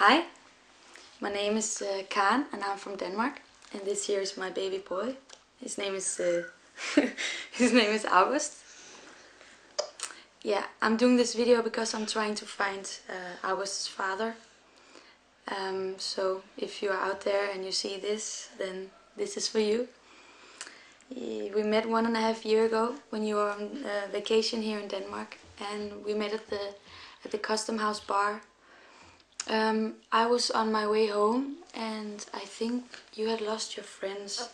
Hi, my name is uh, and I'm from Denmark and this here is my baby boy. His name is uh, his name is August. Yeah, I'm doing this video because I'm trying to find uh, August's father. Um, so if you are out there and you see this, then this is for you. We met one and a half year ago when you were on uh, vacation here in Denmark and we met at the at the Custom House bar. Um, I was on my way home and I think you had lost your friends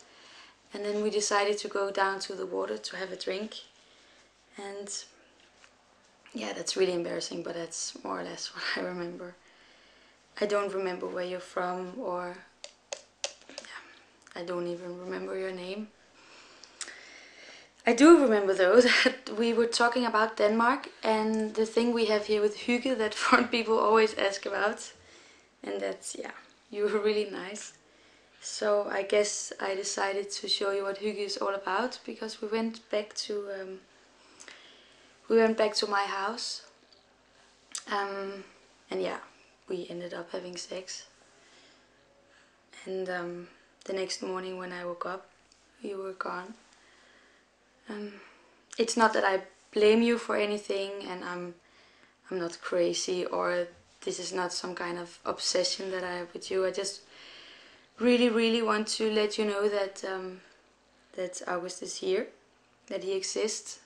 and then we decided to go down to the water to have a drink and yeah that's really embarrassing but that's more or less what I remember. I don't remember where you're from or yeah, I don't even remember your name. I do remember though that we were talking about Denmark and the thing we have here with hygge that foreign people always ask about. And that's, yeah, you were really nice. So I guess I decided to show you what hygge is all about because we went back to, um, we went back to my house. Um, and yeah, we ended up having sex. And um, the next morning when I woke up, you were gone. Um, it's not that I blame you for anything and I'm I'm not crazy or this is not some kind of obsession that I have with you. I just really really want to let you know that um, that August is here, that he exists.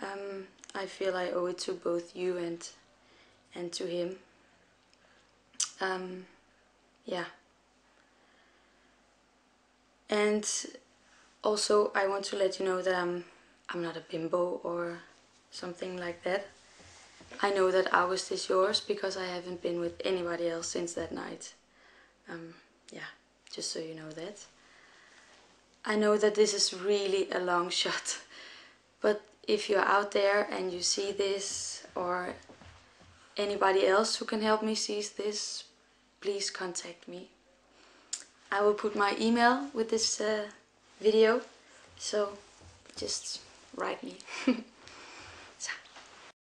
Um, I feel I owe it to both you and and to him. Um, yeah. And also, I want to let you know that I'm, I'm not a bimbo or something like that. I know that August is yours because I haven't been with anybody else since that night. Um, yeah, just so you know that. I know that this is really a long shot, but if you're out there and you see this or anybody else who can help me see this, please contact me. I will put my email with this uh, video. So just write me